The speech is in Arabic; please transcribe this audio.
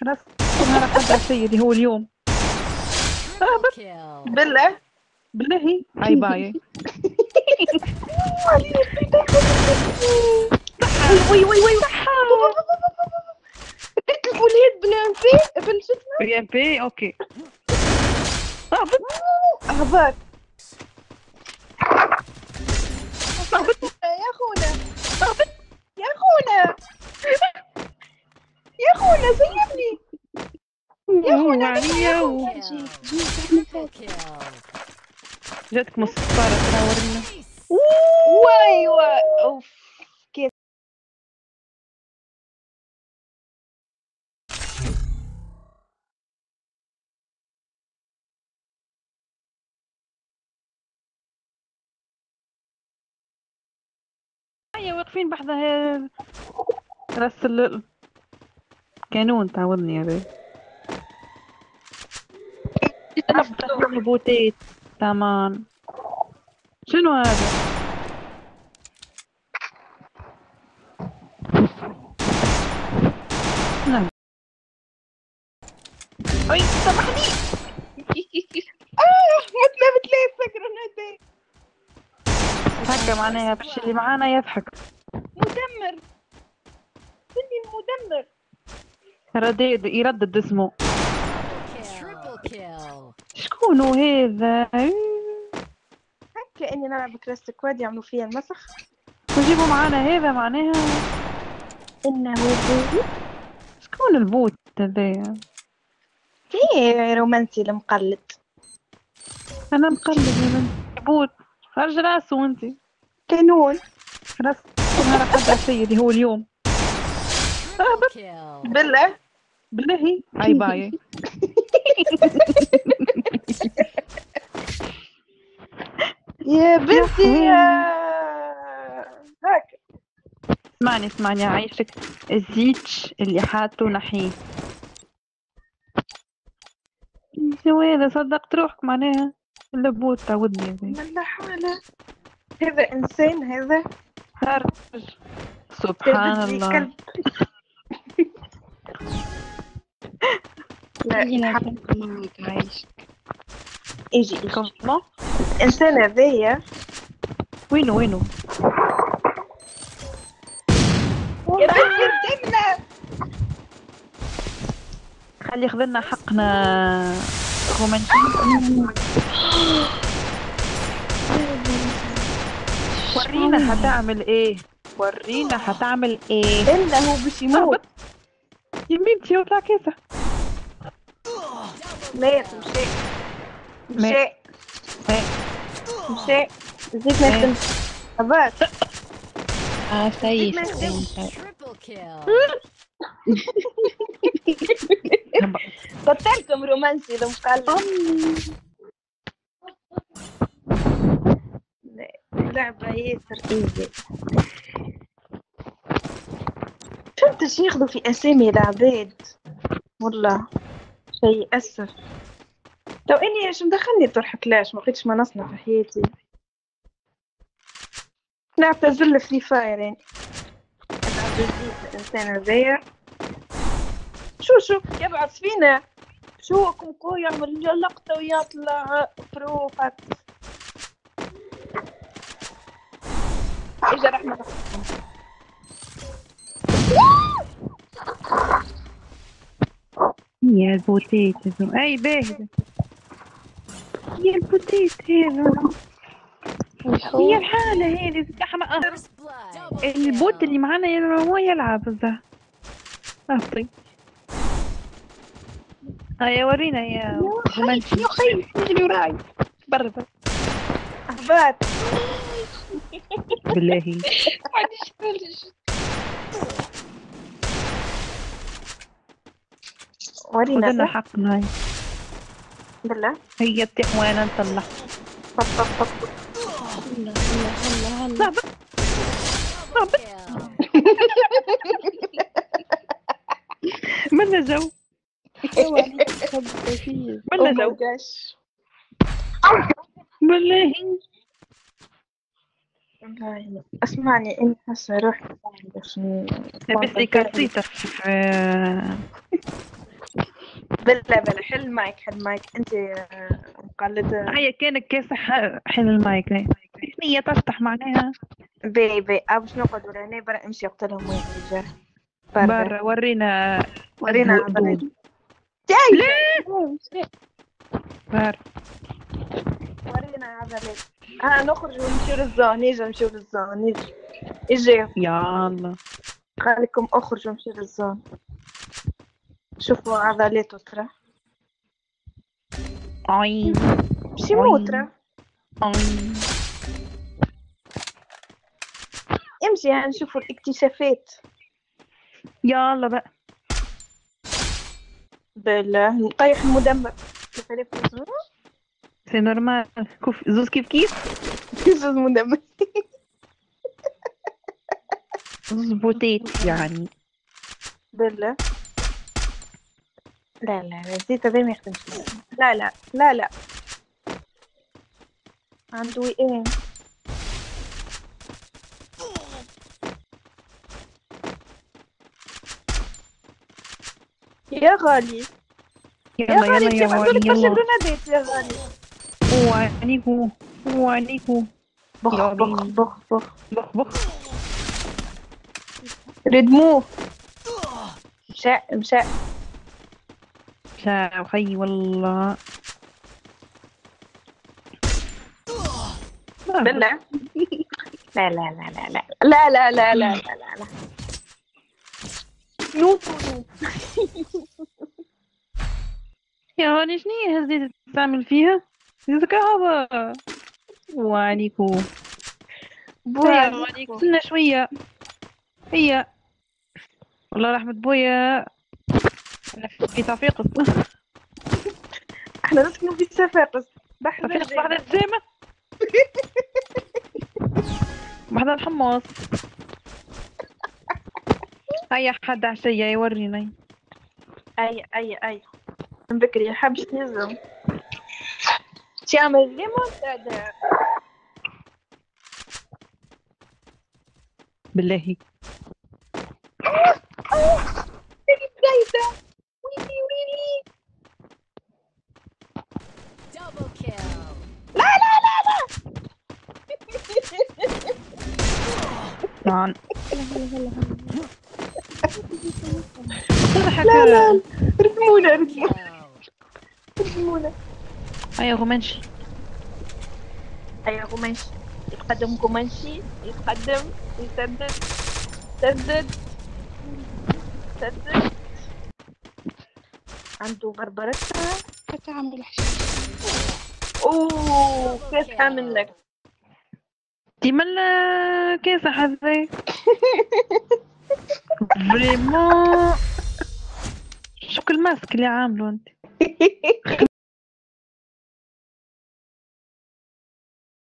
خلاص نهار حد سيدي هو اليوم. Kill. بالله. بالله. هاي باي. وي وي وي قلت الوليد بن في بن شو اسمه بي ام بي أوكي بس. هبط يا خونا يا خونا يا خونا سيبني يا خونا عليا و-. جاتك مسطرة تراورنا واي واي. أوف. كيف هيا واقفين بحذا راس القانون تعودني يا بي بوتيت تمام. شنو هذا؟ نعم. اي سامحني. آه مثل بتلاقي فكرة نادي هكا معناها باش اللي معانا يضحك. مدمر. سني المدمر. رديد يردد اسمه. شكون هذا؟ كأني نلعب كراس سكواد يعملوا فيها المسخ. نجيبوا معانا هذا معناها. إنه هو شكون البوت هذايا إيه رومانسي المقلد. أنا مقلد يا بنت بوت. خرج راسه أنت. كانون. خلاص نهار حد سيدي هو اليوم. بالله بالله. هاي باي. يا بنتي هاك. اسمعني اسمعني. عايشك. الزيتش اللي حاطه نحيه. شو هذا صدقت روحك معناها. اللبوت تعودني يا بنت. من لا حول. هذا إنسان هذا. خرج سبحان الله. كلب لا يتحب عايش أجي أجي كمان الإنسان هذايا وينو وينو؟ يا بنتي ردمنا خلي ياخذلنا حقنا رومانسي. ورينا حتعمل إيه. ورينا حتعمل إيه. إنه باش يموت. E mentiu pra quem tá. nem chega. Chega. Chega. Zigmund. Avança. Ah, está aí. Tá tá Patel como romance de um bocado. Dá para isso, فهمتش ياخذوا في أسامي العباد والله شيء يأسف لو إني إيش مدخلني طرح كلاش ما لقيتش منصنا في حياتي. نعتزل فري فاير يعني. الإنسان هذايا شو شو يبعث فينا. شو كوكو يعمل لقطة ويطلع بروفات إجا رحمة يا البوتيت. اي باهي يا البوتيت هذا هي الحالة هذه. Double البوت. اللي معانا هو يلعب الزه اعطي هيا ورينا يا رومانسي يا خي اللي وراي برا برا اهبات بالله خذلنا صح حقنا هاي. بالله. هي التحوانة نطلع طب طب طب. هلا هلا هلا هلا. منا جو. منا my جو. بالله اسمعني انت هسه روح لبس لي كارتيتا في بلا بلا حل المايك حل المايك. أنت آه، مقلد هيا كانك كاسح حل المايك. هي تشطح معناها. بي بي. أه باش نقعدوا لهنا برا امشي اقتلهم وين الرجال برا. برا ورينا. ورينا. عضلات برا. ورينا عضلات ها نخرج ونمشيو لل zone. نيجي نمشيو لل zone. نيجي أجي الله. خليكم أخرجوا نمشيو للزون. شوفوا عضلاته ترى عين Și mutra. Oin. امشي يعني هنشوفوا الاكتشافات. يلا بقى. بالله نطيح المدمر. كيف عرفت سي نورمال. كوف زوز كيف كيف كيف؟ زوز مدمر. زوز بوتيت يعني. بالله. لا لا لا الزيت هذا ما يخدمش لا لا لا لا. عنده إيه؟ يا غالي. يا يلا غالي يلا يا غالي برشا يلا. جرنادات يا غالي؟ وعليكو وعليكو بخ بخ. بخ بخ. بخ بخ. ردموه مشى مشى شا خي والله. بالله. لا لا لا لا لا. لا لا لا لا لا لا لا. نوت يا غالي شنو هي هزيت تستعمل فيها؟ كهرباء وعليكو يا بويا غالي كلنا شوية. هي والله رحمة بويا في صفيقس إحنا نسكنوا في صفاقس بحر صفيقس بعد الجامع بعد الحمص هيا حد عشية يورينا. اي اي أي. من بكري حبش نزم. تعمل ريمونتادا بالله. كمان لا لا ارجمونا ارجمونا ارجمونا هيا غمانشي. هيا غمانشي. يتقدم غمانشي يتقدم يسدد سدد سدد. عنده بربرتها فتح عم بالحشيش أوه كيف منك ديما الكاسة هذا فريمون شوك الماسك اللي عامله انت